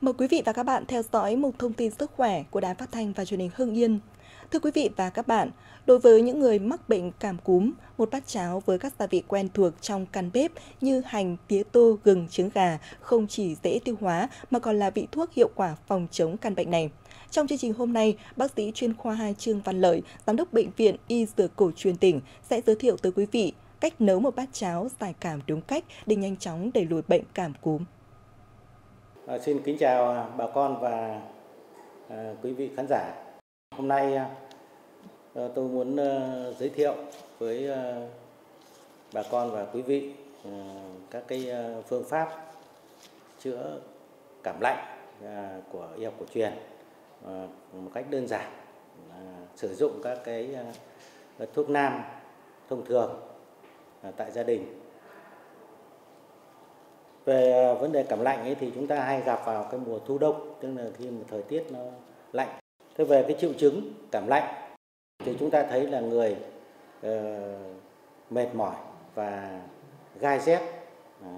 Mời quý vị và các bạn theo dõi một thông tin sức khỏe của Đài Phát thanh và Truyền hình Hưng Yên. Thưa quý vị và các bạn, đối với những người mắc bệnh cảm cúm, một bát cháo với các gia vị quen thuộc trong căn bếp như hành, tía tô, gừng, trứng gà không chỉ dễ tiêu hóa mà còn là vị thuốc hiệu quả phòng chống căn bệnh này. Trong chương trình hôm nay, bác sĩ chuyên khoa 2 Trương Văn Lợi, giám đốc bệnh viện Y Dược Cổ truyền tỉnh sẽ giới thiệu tới quý vị cách nấu một bát cháo giải cảm đúng cách để nhanh chóng đẩy lùi bệnh cảm cúm. À, xin kính chào bà con và à, quý vị khán giả. Hôm nay à, à, tôi muốn à, giới thiệu với à, bà con và quý vị à, các cái à, phương pháp chữa cảm lạnh à, của y học cổ truyền à, một cách đơn giản. À, sử dụng các cái à, thuốc nam thông thường à, tại gia đình về à, vấn đề cảm lạnh ấy thì chúng ta hay gặp vào cái mùa thu đông tức là khi mà thời tiết nó lạnh thế về cái triệu chứng cảm lạnh thì chúng ta thấy là người uh, mệt mỏi và gai rét đó.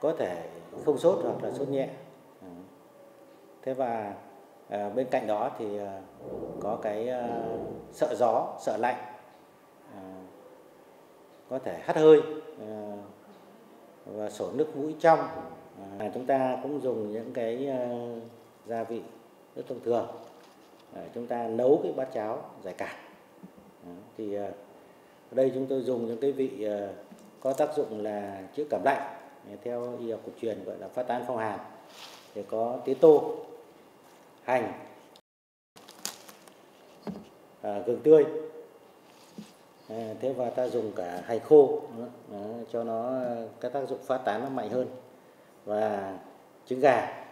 có thể không sốt hoặc là sốt nhẹ đó. thế và uh, bên cạnh đó thì uh, có cái uh, sợ gió sợ lạnh uh, có thể hắt hơi uh, và sổ nước mũi trong. À, chúng ta cũng dùng những cái uh, gia vị rất thông thường. À, chúng ta nấu cái bát cháo giải cảm à, thì uh, đây chúng tôi dùng những cái vị uh, có tác dụng là chữa cảm lạnh à, theo y học cổ truyền gọi là phát tán phong hàn thì có tía tô hành à, gừng tươi. À, thế và ta dùng cả hành khô đó, cho nó cái tác dụng phát tán nó mạnh hơn. Và trứng gà.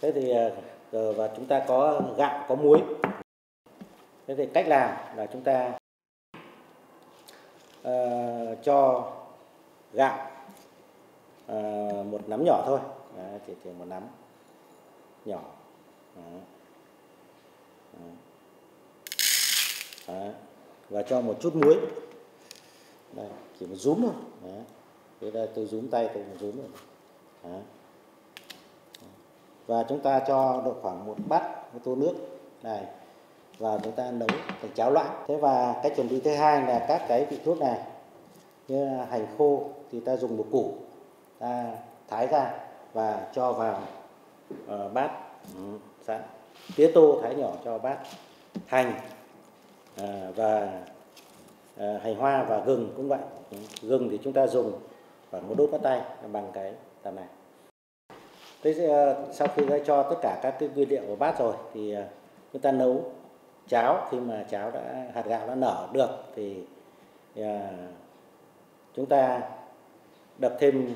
Thế thì à, và chúng ta có gạo có muối. Thế thì cách làm là chúng ta uh, cho gạo uh, một nắm nhỏ thôi. Đấy, chỉ chỉ một nắm nhỏ. Đấy. Đấy. và cho một chút muối. Đây chỉ một rúm thôi. Đấy. thế đây tôi rúm tay tôi một rúm rồi. Đấy. và chúng ta cho độ khoảng một bát một tô nước. Này và chúng ta nấu thành cháo loãng. Thế và cách chuẩn bị thứ hai là các cái vị thuốc này. Như là hành khô thì ta dùng một củ. Ta thái ra và cho vào uh, bát. Ừ, sẵn. Tía tô thái nhỏ cho bát hành à, và à, hành hoa và gừng cũng vậy. Gừng thì chúng ta dùng khoảng một đốt ngón tay bằng cái tầm này. Thế à, sau khi đã cho tất cả các cái nguyên liệu vào bát rồi thì à, chúng ta nấu cháo. Khi mà cháo đã hạt gạo đã nở được thì à, chúng ta đập thêm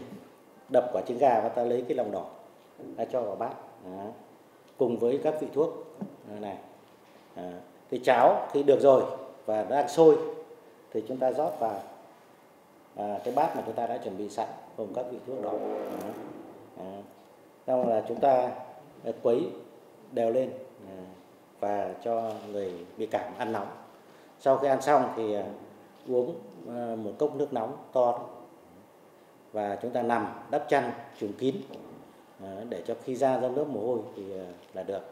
đập quả trứng gà và ta lấy cái lòng đỏ ta cho vào bát. Đó. cùng với các vị thuốc này. À, thì cháo thì được rồi và đang sôi. Thì chúng ta rót vào. À, cái bát mà chúng ta đã chuẩn bị sẵn gồm các vị thuốc đó. À, xong là chúng ta à, quấy đều lên à, và cho người bị cảm ăn nóng. Sau khi ăn xong thì à, uống à, một cốc nước nóng to. Và chúng ta nằm đắp chăn trùm kín à, để cho khi ra ra lớp mồ hôi thì à, là được.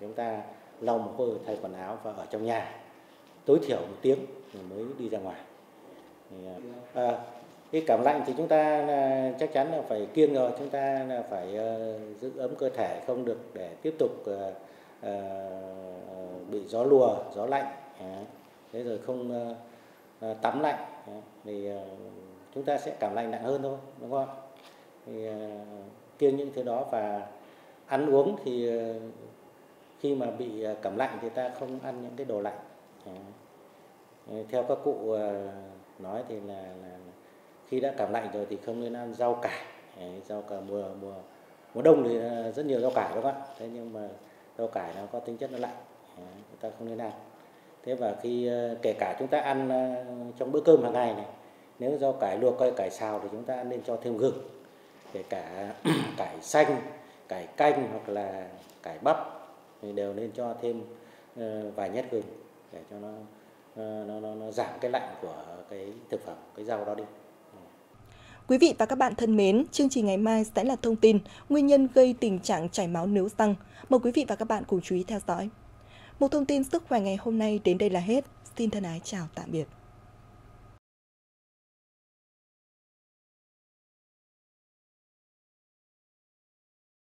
Chúng ta lau mồ hôi thay quần áo và ở trong nhà. Tối thiểu một tiếng mới đi ra ngoài. À, cái cảm lạnh thì chúng ta là, chắc chắn là phải kiêng rồi chúng ta là phải uh, giữ ấm cơ thể không được để tiếp tục uh, uh, bị gió lùa gió lạnh. Thế rồi không tắm lạnh. Thì chúng ta sẽ cảm lạnh nặng hơn thôi đúng không thì kiêng những thứ đó và ăn uống thì khi mà bị à, cảm lạnh thì ta không ăn những cái đồ lạnh. Ờ, theo các cụ à, nói thì là, là khi đã cảm lạnh rồi thì không nên ăn rau cải. Rau cải mùa mùa mùa đông thì à, rất nhiều rau cải đúng không ạ? Thế nhưng mà rau cải nó có tính chất nó lạnh. Chúng ta không nên ăn. Thế và khi kể cả chúng ta ăn trong bữa cơm hàng ngày này nếu rau cải luộc hay cải xào thì chúng ta nên cho thêm gừng kể cả cải xanh cải canh hoặc là cải bắp thì đều nên cho thêm ờ, vài nhát gừng để cho nó, ờ, nó, nó nó giảm cái lạnh của cái thực phẩm cái rau đó đi Quý vị và các bạn thân mến, chương trình ngày mai sẽ là thông tin nguyên nhân gây tình trạng chảy máu nếu tăng Mời quý vị và các bạn cùng chú ý theo dõi. Một thông tin sức khỏe ngày hôm nay đến đây là hết. Xin thân ái chào tạm biệt.